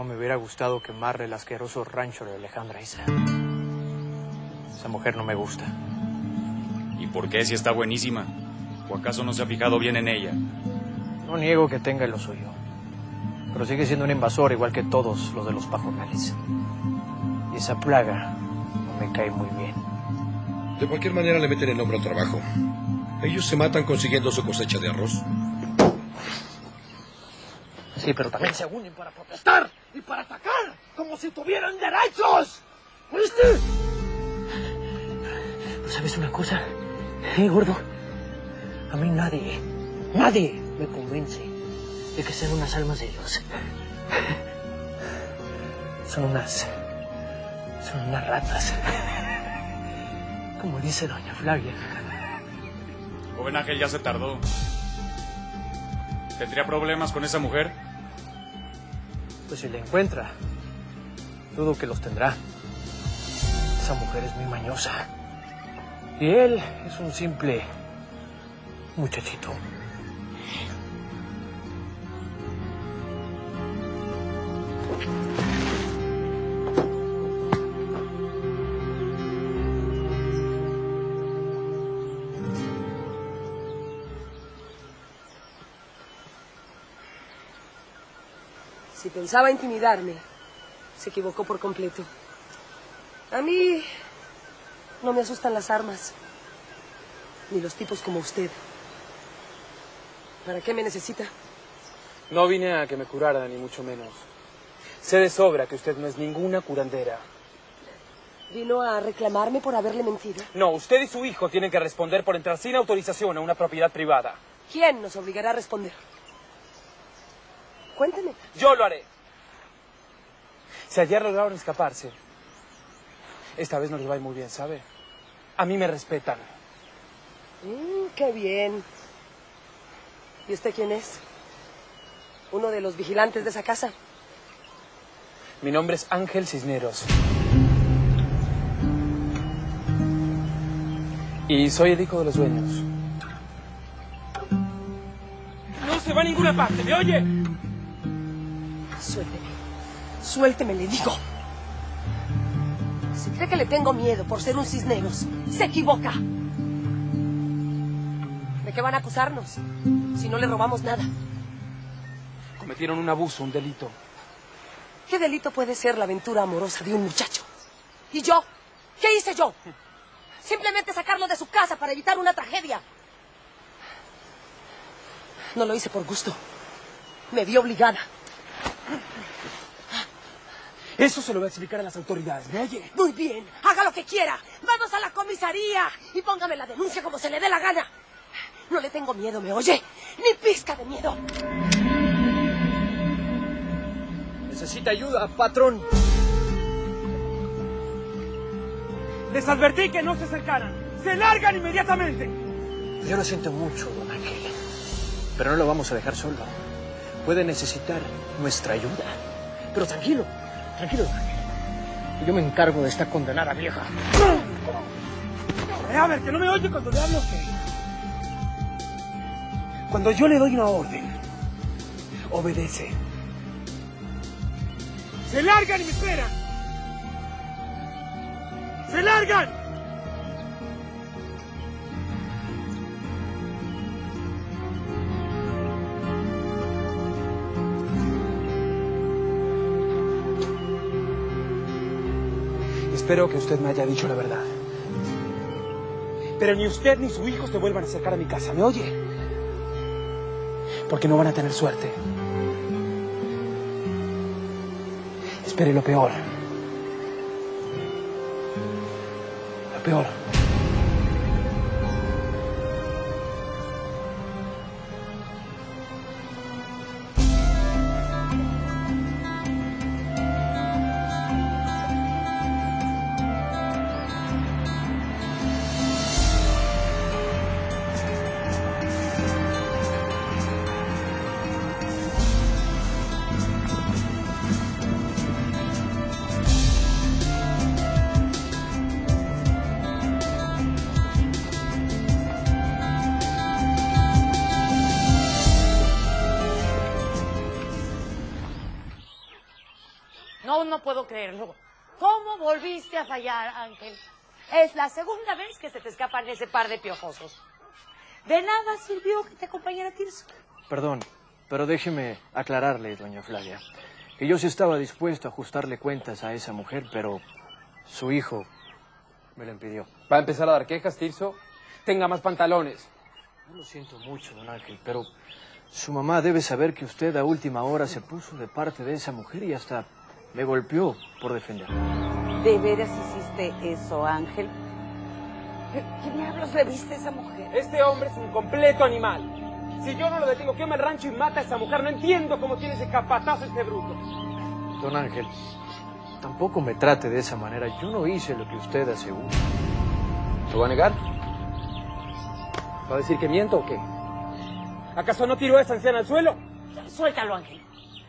cómo me hubiera gustado quemarle el asqueroso rancho de Alejandra Isa. Esa mujer no me gusta. ¿Y por qué si está buenísima? ¿O acaso no se ha fijado bien en ella? No niego que tenga lo suyo. Pero sigue siendo un invasor igual que todos los de los pajonales. Y esa plaga no me cae muy bien. De cualquier manera le meten el hombro al trabajo. Ellos se matan consiguiendo su cosecha de arroz. Sí, pero también se unen para protestar y para atacar, como si tuvieran derechos. ¿Oíste? ¿Sabes una cosa? ¿Eh, gordo? A mí nadie, nadie me convence de que sean unas almas de Dios. Son unas... son unas ratas. Como dice doña Flavia. Joven Ángel ya se tardó. ¿Tendría problemas con esa mujer? Pues si la encuentra, dudo que los tendrá. Esa mujer es muy mañosa. Y él es un simple muchachito. Si pensaba intimidarme, se equivocó por completo. A mí no me asustan las armas, ni los tipos como usted. ¿Para qué me necesita? No vine a que me curara, ni mucho menos. Sé de sobra que usted no es ninguna curandera. ¿Vino a reclamarme por haberle mentido? No, usted y su hijo tienen que responder por entrar sin autorización a una propiedad privada. ¿Quién nos obligará a responder? Cuénteme. Yo lo haré. Si ayer lograron escaparse, esta vez no les va a ir muy bien, ¿sabe? A mí me respetan. Mm, qué bien. ¿Y usted quién es? ¿Uno de los vigilantes de esa casa? Mi nombre es Ángel Cisneros. Y soy el hijo de los dueños. No se va a ninguna parte, ¿me oye? Suélteme. Suélteme, le digo. Si cree que le tengo miedo por ser un cisneros, se equivoca. ¿De qué van a acusarnos? Si no le robamos nada. Cometieron un abuso, un delito. ¿Qué delito puede ser la aventura amorosa de un muchacho? ¿Y yo? ¿Qué hice yo? Simplemente sacarlo de su casa para evitar una tragedia. No lo hice por gusto. Me vi obligada. Eso se lo voy a explicar a las autoridades, ¿me oye? Muy bien, haga lo que quiera. Vamos a la comisaría y póngame la denuncia como se le dé la gana. No le tengo miedo, ¿me oye? Ni pizca de miedo. Necesita ayuda, patrón. Les advertí que no se acercaran. ¡Se largan inmediatamente! Yo lo siento mucho, don Ángel. Pero no lo vamos a dejar solo. Puede necesitar nuestra ayuda. Pero tranquilo, tranquilo. Yo me encargo de esta condenada vieja. A ver, que no me oye cuando le hablo a usted. Cuando yo le doy una orden, obedece. ¡Se largan y me esperan! ¡Se largan! Espero que usted me haya dicho la verdad. Pero ni usted ni su hijo se vuelvan a acercar a mi casa, ¿me oye? Porque no van a tener suerte. Espere lo peor. Lo peor. No puedo creerlo. ¿Cómo volviste a fallar, Ángel? Es la segunda vez que se te escapan ese par de piojosos. De nada sirvió que te acompañara Tirso. Perdón, pero déjeme aclararle, doña Flavia, que yo sí estaba dispuesto a ajustarle cuentas a esa mujer, pero su hijo me lo impidió. ¿Va a empezar a dar quejas, Tirso? Tenga más pantalones. Yo lo siento mucho, don Ángel, pero su mamá debe saber que usted a última hora se puso de parte de esa mujer y hasta me golpeó por defenderla. ¿De veras hiciste eso, Ángel? ¿Qué, qué diablos le viste a esa mujer? Este hombre es un completo animal. Si yo no lo detengo, quema el rancho y mata a esa mujer. No entiendo cómo tiene ese capatazo este bruto. Don Ángel, tampoco me trate de esa manera. Yo no hice lo que usted asegura. ¿Lo va a negar? ¿Va a decir que miento o qué? ¿Acaso no tiró a esa anciana al suelo? Suéltalo, Ángel.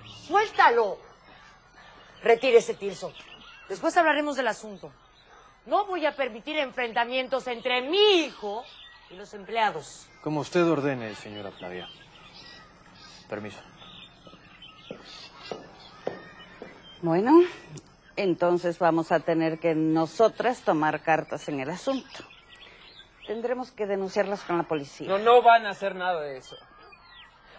Suéltalo. Retírese, Tirso. Después hablaremos del asunto. No voy a permitir enfrentamientos entre mi hijo y los empleados. Como usted ordene, señora Flavia. Permiso. Bueno, entonces vamos a tener que nosotras tomar cartas en el asunto. Tendremos que denunciarlas con la policía. No, no van a hacer nada de eso.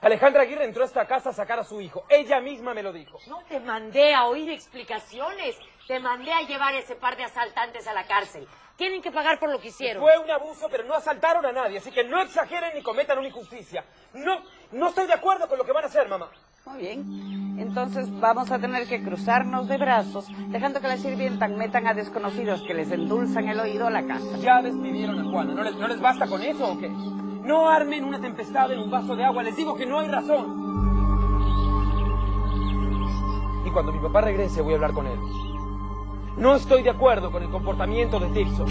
Alejandra Aguirre entró a esta casa a sacar a su hijo. Ella misma me lo dijo. No te mandé a oír explicaciones. Te mandé a llevar ese par de asaltantes a la cárcel. Tienen que pagar por lo que hicieron. Fue un abuso, pero no asaltaron a nadie, así que no exageren ni cometan una injusticia. No, no estoy de acuerdo con lo que van a hacer, mamá. Muy bien. Entonces vamos a tener que cruzarnos de brazos, dejando que la sirvientan metan a desconocidos que les endulzan el oído a la casa. Ya despidieron a Juana. ¿No les, ¿No les basta con eso o qué? No armen una tempestad en un vaso de agua. Les digo que no hay razón. Y cuando mi papá regrese voy a hablar con él. No estoy de acuerdo con el comportamiento de Tirso.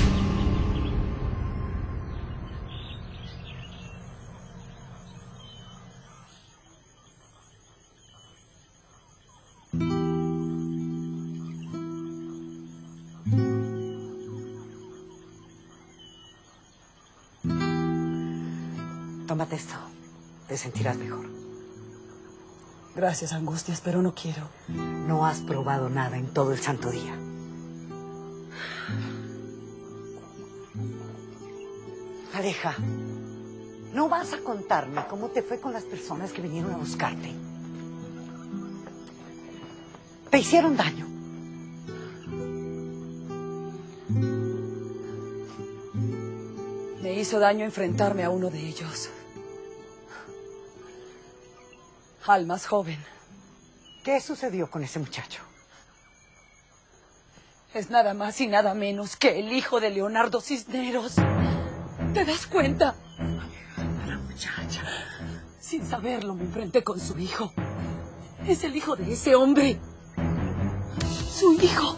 Tómate esto. Te sentirás mejor. Gracias, Angustias, pero no quiero. No has probado nada en todo el santo día. Aleja, no vas a contarme cómo te fue con las personas que vinieron a buscarte. Te hicieron daño. Me hizo daño enfrentarme a uno de ellos. Al más joven. ¿Qué sucedió con ese muchacho? Es nada más y nada menos que el hijo de Leonardo Cisneros. ¿Te das cuenta? La muchacha. Sin saberlo me enfrenté con su hijo. Es el hijo de ese hombre. Su hijo.